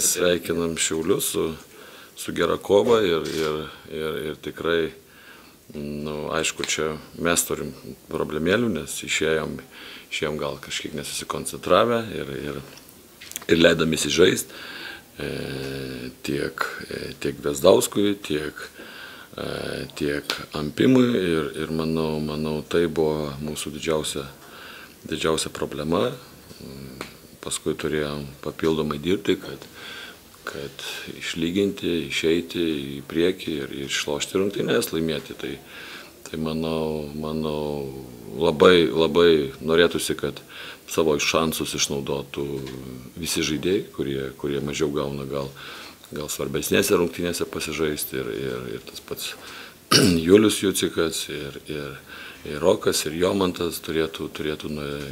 Sveikinam Šiaulius su, su gera kova ir, ir, ir, ir tikrai, nu, aišku, čia mes turim problemėlių, nes išėjom, išėjom gal kažkiek nesusikoncentravę ir, ir, ir leidom įsižaist e, tiek, e, tiek Vesdauskui, tiek, e, tiek Ampimui ir, ir manau, manau, tai buvo mūsų didžiausia, didžiausia problema paskui turėjom papildomai dirbti, kad, kad išlyginti, išeiti į priekį ir, ir išlošti rungtynės, laimėti. Tai, tai manau, manau labai, labai norėtųsi, kad savo šansus išnaudotų visi žaidėjai, kurie, kurie mažiau gauna gal, gal svarbesnėse rungtynėse pasižaisti ir, ir, ir tas pats Julius Jucikas ir, ir, ir Rokas ir Jomantas turėtų, turėtų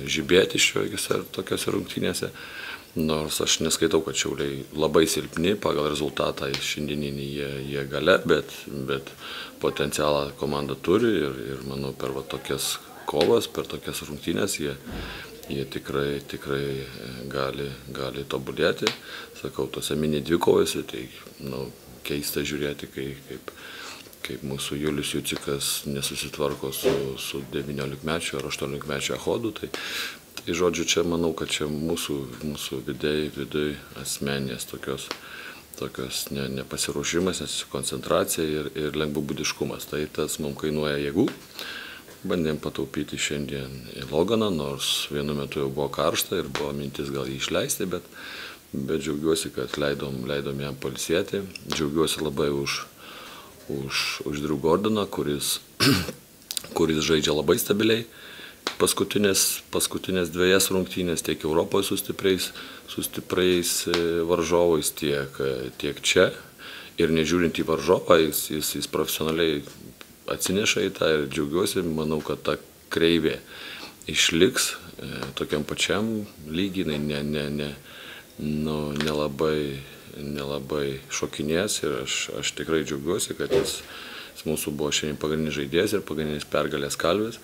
žibėti šiokiose tokiose rungtynėse. Nors aš neskaitau, kad šiauliai labai silpni pagal rezultatą šiandieninį jie, jie gale, bet, bet potencialą komanda turi ir, ir manau per va, tokias kovas, per tokias rungtynės jie, jie tikrai, tikrai gali, gali tobulėti. Sakau, tose mini dvikovėse, tai nu, keista žiūrėti, kai, kaip kaip mūsų Julius Jucikas nesusitvarko su, su 19-mečio ar 18-mečio Ahodu. Tai, tai žodžiu, čia manau, kad čia mūsų, mūsų vidai, vidai asmenės tokios, tokios ne, nepasiruošimas, koncentracija ir, ir lengvabūdiškumas. Tai tas mums kainuoja jėgų. Bandėm pataupyti šiandien į Loganą, nors vienu metu jau buvo karšta ir buvo mintis gal jį išleisti, bet, bet džiaugiuosi, kad leidom, leidom jam palsėti. Džiaugiuosi labai už už, už Drew Gordoną, kuris, kuris žaidžia labai stabiliai. Paskutinės, paskutinės dviejas rungtynės tiek Europoje su stipriais, su stipriais e, varžovais, tiek, e, tiek čia. Ir nežiūrint į varžovą, jis, jis, jis profesionaliai atsineša į tą ir džiaugiuosi, manau, kad ta kreivė išliks e, tokiam pačiam lygiai, ne, ne, ne, nu, nelabai nelabai šokinės ir aš, aš tikrai džiaugiuosi, kad jis, jis mūsų buvo šiandien pagrindinis žaidėjas ir pagrindinis pergalės kalvis.